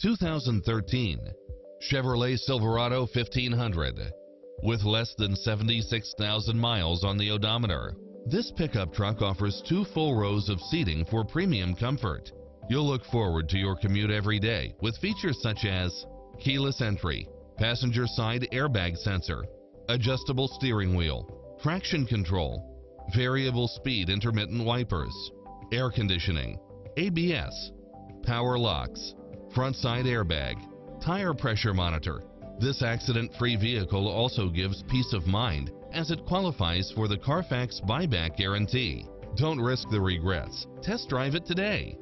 2013 Chevrolet Silverado 1500 with less than 76,000 miles on the odometer. This pickup truck offers two full rows of seating for premium comfort. You'll look forward to your commute every day with features such as keyless entry, passenger side airbag sensor, adjustable steering wheel, traction control, variable speed intermittent wipers, air conditioning, ABS, power locks, front side airbag, tire pressure monitor. This accident-free vehicle also gives peace of mind as it qualifies for the Carfax buyback guarantee. Don't risk the regrets. Test drive it today.